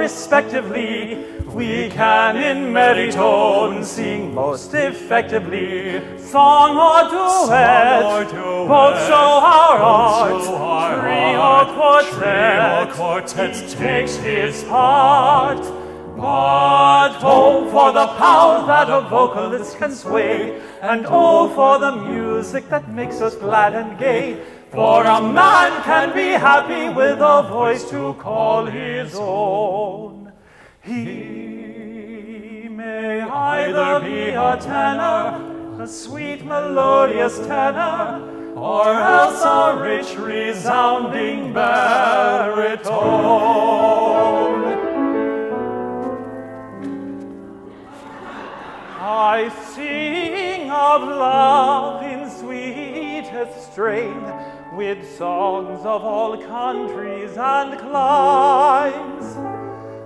respectively, we can in merry tone sing most effectively. Song or duet, Song or duet, both show our art. our Trio art. quartet, quartet takes his part. But oh, for the power that a vocalist can sway, and oh, for the music that makes us glad and gay. For a man can be happy with a voice to call his own. He may either be a tenor, a sweet melodious tenor, or else a rich resounding baritone. I sing of love sweetest strain, with songs of all countries and climes.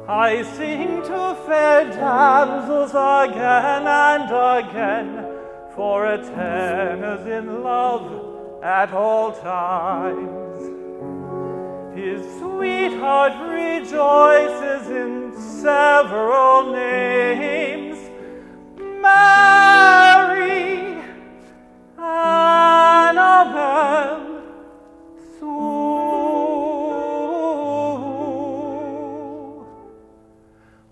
I sing to fair damsels again and again, for a tenor's in love at all times. His sweetheart rejoices in several names. Mary,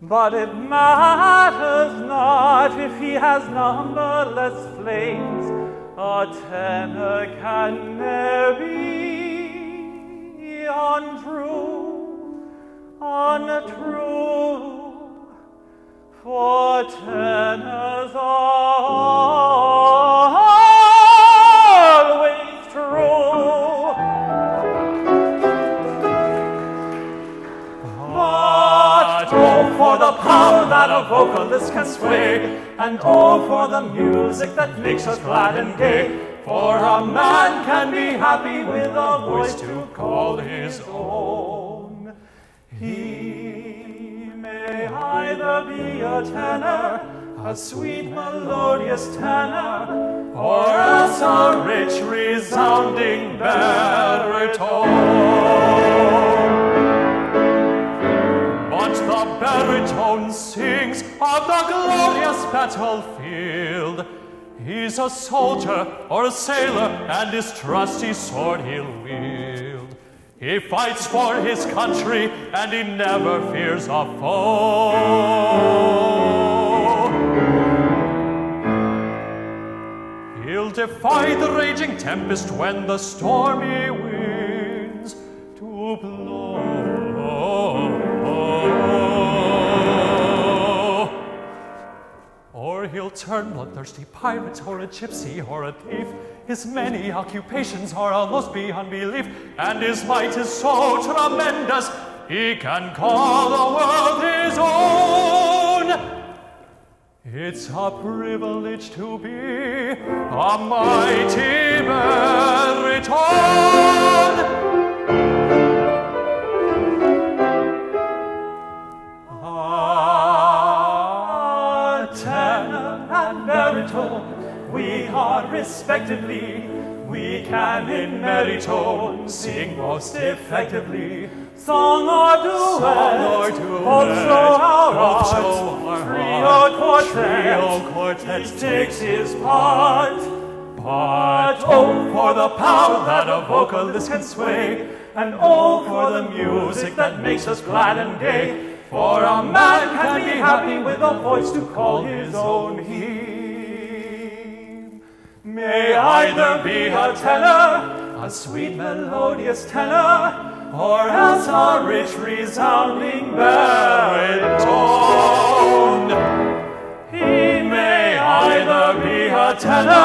But it matters not if he has numberless flames. A tenor can ne'er be for the power that a vocalist can sway, and oh, for the music that makes us glad and gay. For a man can be happy with a voice to call his own. He may either be a tenor, a sweet melodious tenor, or else a rich resounding baritone. Of the glorious battlefield. He's a soldier or a sailor, and his trusty sword he'll wield. He fights for his country, and he never fears a foe. He'll defy the raging tempest when the stormy winds do blow. He'll turn bloodthirsty pirate or a gypsy, or a thief. His many occupations are almost beyond belief, and his might is so tremendous, he can call the world his own. It's a privilege to be a mighty baritone. And we are respectively. We can in merry tone sing most effectively. Song or duet, Song or duet, show our both art. show our Trio quartet, Trio quartet each takes his part. But oh, for the power that a vocalist can sway, and oh, for the music that makes us glad and gay. For a man can be happy with a voice to call his own. He may either be a tenor, a sweet melodious tenor, or else a rich resounding baritone. He may either be a tenor,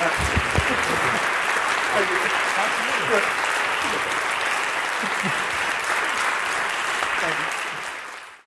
Thank you.